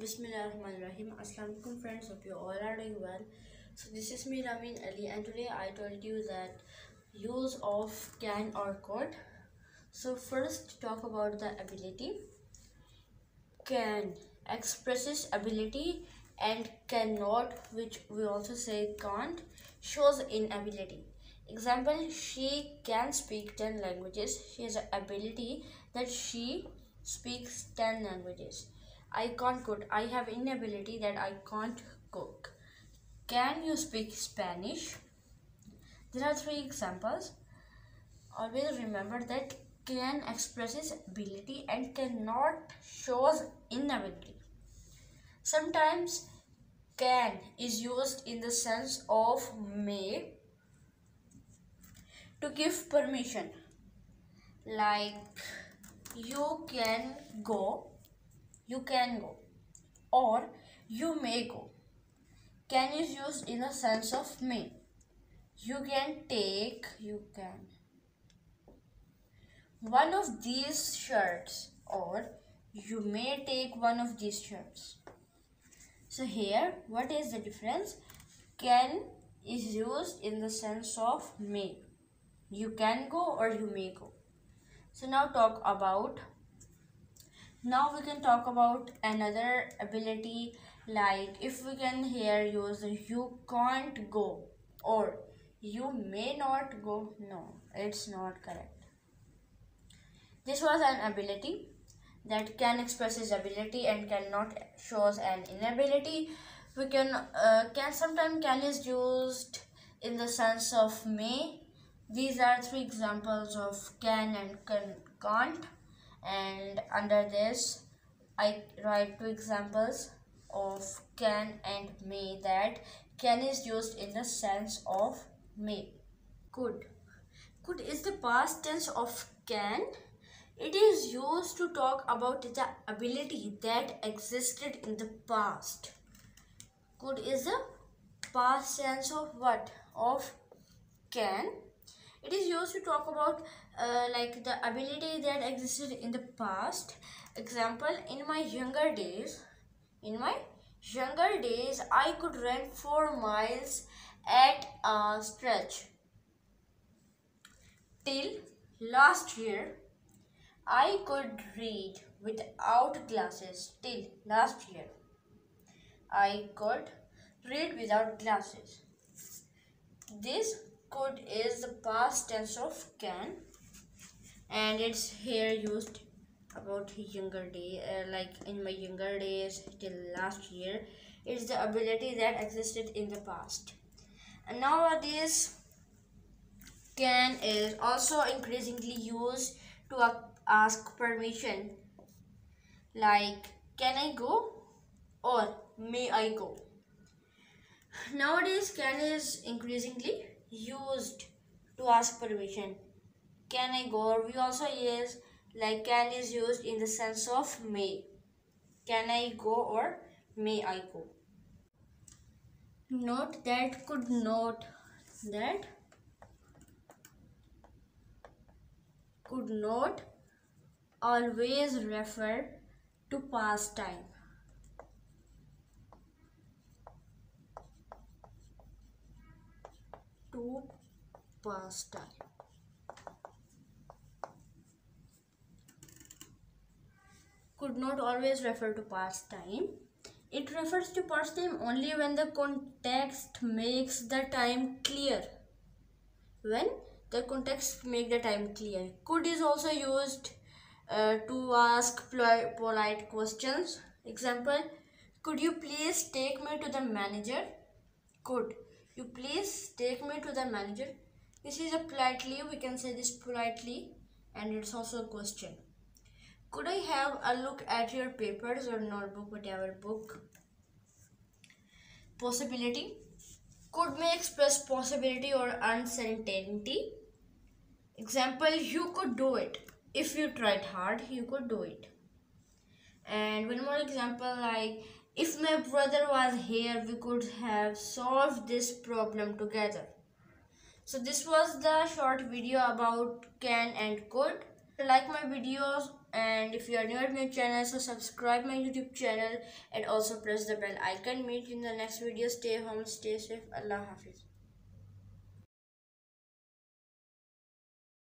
Bismillahirrahmanirrahim. Assalamualaikum friends. Hope you all are doing well. So this is me Rameen Ali and today I told you that use of can or could. So first talk about the ability. Can expresses ability and cannot which we also say can't shows inability. Example she can speak 10 languages. She has ability that she speaks 10 languages. I can't cook. I have inability that I can't cook. Can you speak Spanish? There are three examples. Always remember that can expresses ability and cannot shows inability. Sometimes can is used in the sense of may to give permission. Like you can go you can go or you may go. Can is used in the sense of may. You can take, you can. One of these shirts or you may take one of these shirts. So here, what is the difference? Can is used in the sense of may. You can go or you may go. So now talk about now we can talk about another ability like if we can here use you can't go or you may not go. No it's not correct. This was an ability that can express his ability and cannot shows an inability. We can uh, can sometimes can is used in the sense of may. These are three examples of can and can, can't and under this I write two examples of can and may that can is used in the sense of may. Could. Could is the past tense of can. It is used to talk about the ability that existed in the past. Could is the past tense of what? Of can it is used to talk about uh, like the ability that existed in the past. Example in my younger days in my younger days i could run 4 miles at a stretch. Till last year i could read without glasses. Till last year i could read without glasses. This could is the past tense of can. And it's here used about younger day uh, like in my younger days till last year it's the ability that existed in the past. And nowadays can is also increasingly used to ask permission. Like can i go or may i go? Nowadays can is increasingly used to ask permission. Can I go? Or we also use like can is used in the sense of may. Can I go or may I go? Note that could not that could not always refer to past time. To past time. Could not always refer to past time. It refers to past time only when the context makes the time clear. When the context make the time clear. Could is also used uh, to ask polite questions. Example, could you please take me to the manager? Could you please take me to the manager. This is a politely we can say this politely and it's also a question. Could i have a look at your papers or notebook whatever book? Possibility. Could may express possibility or uncertainty. Example you could do it. If you tried hard you could do it. And one more example like if my brother was here, we could have solved this problem together. So this was the short video about can and could. Like my videos, and if you are new at my channel so subscribe my youtube channel and also press the bell icon. Meet in the next video. Stay home. Stay safe. Allah hafiz